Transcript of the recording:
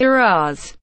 Iraz